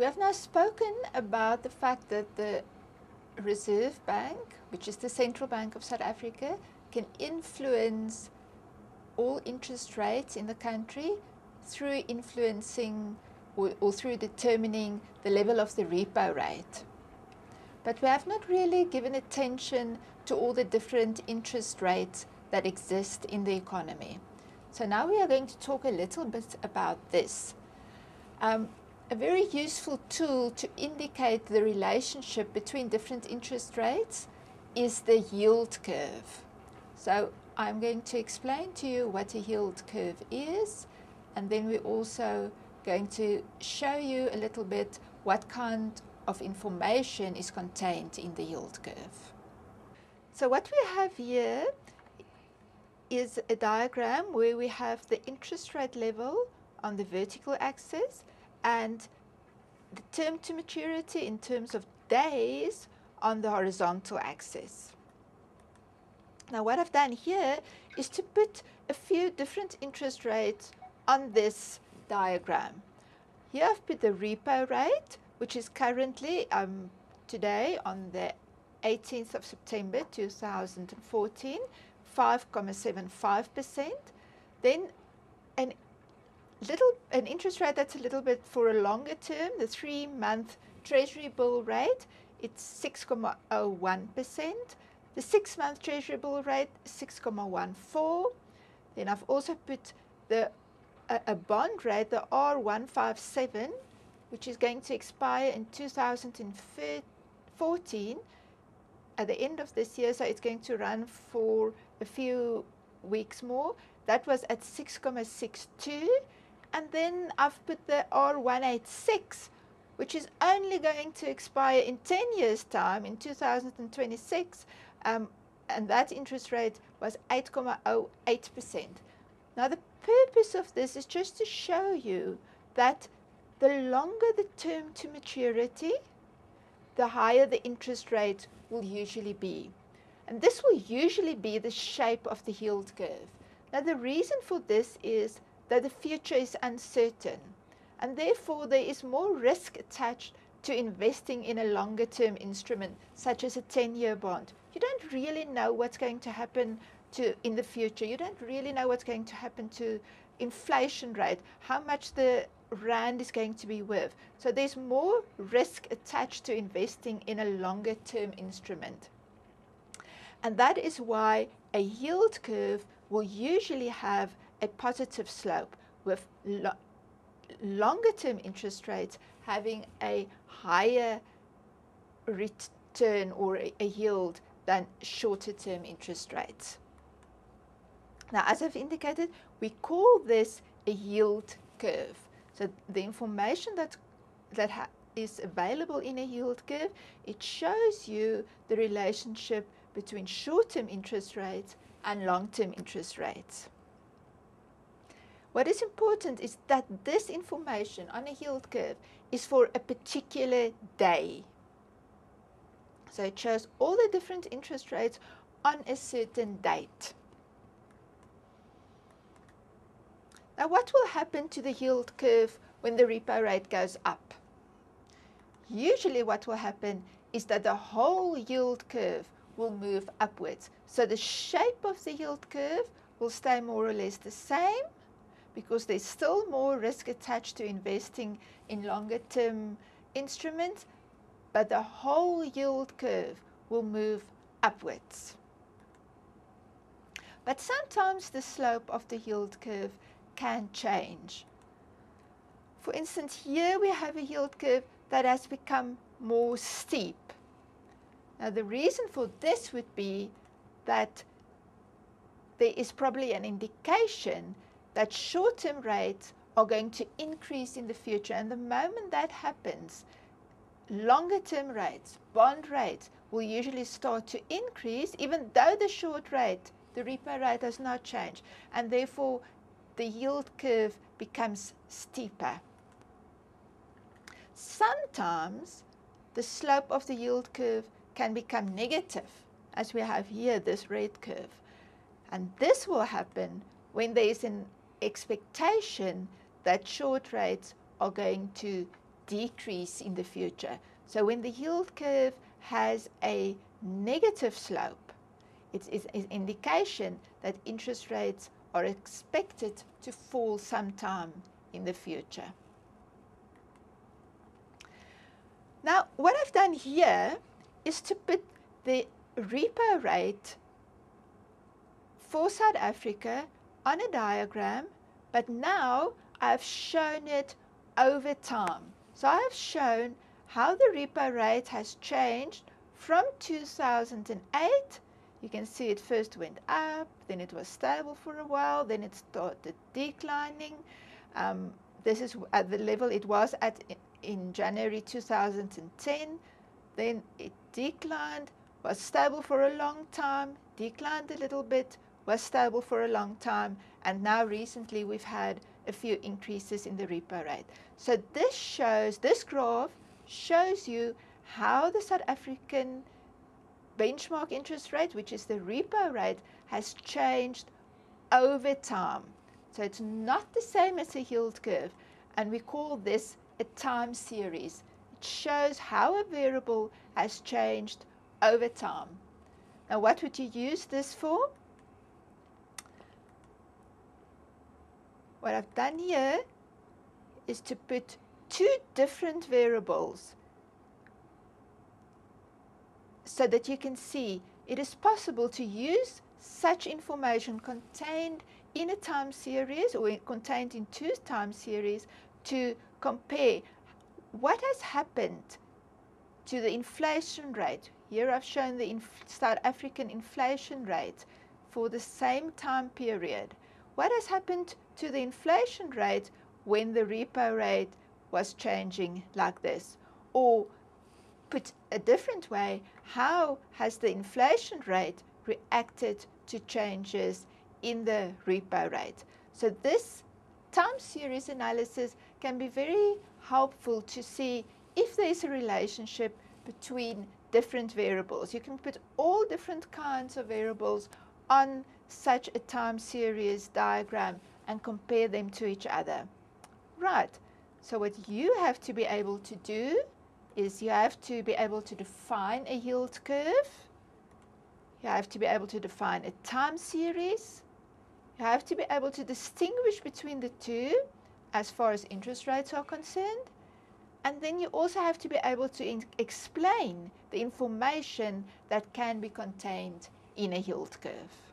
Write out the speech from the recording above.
We have now spoken about the fact that the Reserve Bank, which is the central bank of South Africa, can influence all interest rates in the country through influencing or, or, through determining the level of the repo rate. But we have not really given attention to all the different interest rates that exist in the economy. So now we are going to talk a little bit about this. Um, a very useful tool to indicate the relationship between different interest rates is the yield curve. So I'm going to explain to you what a yield curve is and then we're also going to show you a little bit what kind of information is contained in the yield curve. So what we have here is a diagram where we have the interest rate level on the vertical axis and the term to maturity in terms of days on the horizontal axis. Now what I've done here is to put a few different interest rates on this diagram. Here I've put the repo rate, which is currently um, today on the 18th of September 2014, 5.75%. Then an little an interest rate that's a little bit for a longer term, the three month treasury bill rate, it's 6.01%. The six month treasury bill rate, 6.14. Then I've also put the a, a bond rate, the R157, which is going to expire in 2014 at the end of this year, so it's going to run for a few weeks more. That was at 6.62 and then I've put the R186, which is only going to expire in 10 years' time, in 2026, um, and that interest rate was 8.08%. Now, the purpose of this is just to show you that the longer the term to maturity, the higher the interest rate will usually be. And this will usually be the shape of the yield curve. Now, the reason for this is that the future is uncertain and therefore there is more risk attached to investing in a longer term instrument such as a 10 year bond. You don't really know what's going to happen to in the future. You don't really know what's going to happen to inflation rate, how much the rand is going to be worth. So there's more risk attached to investing in a longer term instrument. And that is why a yield curve will usually have a positive slope with lo longer term interest rates having a higher return or a, a yield than shorter term interest rates. Now, as I've indicated, we call this a yield curve. So the information that, that is available in a yield curve, it shows you the relationship between short-term interest rates and long-term interest rates. What is important is that this information on a yield curve is for a particular day. So it shows all the different interest rates on a certain date. Now what will happen to the yield curve when the repo rate goes up? Usually what will happen is that the whole yield curve will move upwards. So the shape of the yield curve will stay more or less the same because there's still more risk attached to investing in longer term instruments, but the whole yield curve will move upwards. But sometimes the slope of the yield curve can change. For instance, here we have a yield curve that has become more steep. Now the reason for this would be that there is probably an indication that short-term rates are going to increase in the future. And the moment that happens, longer-term rates, bond rates, will usually start to increase, even though the short rate, the repo rate does not change. And therefore, the yield curve becomes steeper. Sometimes the slope of the yield curve can become negative, as we have here, this red curve. And this will happen when there is an expectation that short rates are going to decrease in the future. So when the yield curve has a negative slope, it's, it's an indication that interest rates are expected to fall sometime in the future. Now, what I've done here is to put the repo rate for South Africa on a diagram, but now I've shown it over time. So I've shown how the repo rate has changed from 2008. You can see it first went up, then it was stable for a while, then it started declining. Um, this is at the level it was at in January 2010. Then it declined, was stable for a long time, declined a little bit, was stable for a long time, and now recently we've had a few increases in the repo rate. So this shows, this graph shows you how the South African benchmark interest rate, which is the repo rate, has changed over time. So it's not the same as a yield curve, and we call this a time series. It shows how a variable has changed over time. Now, what would you use this for? What I've done here is to put two different variables so that you can see it is possible to use such information contained in a time series or contained in two time series to compare what has happened to the inflation rate. Here I've shown the South African inflation rate for the same time period. What has happened to the inflation rate when the repo rate was changing like this? Or put a different way, how has the inflation rate reacted to changes in the repo rate? So this time series analysis can be very helpful to see if there's a relationship between different variables. You can put all different kinds of variables on such a time series diagram and compare them to each other. Right, so what you have to be able to do is you have to be able to define a yield curve. You have to be able to define a time series. You have to be able to distinguish between the two as far as interest rates are concerned. And then you also have to be able to explain the information that can be contained in a yield curve.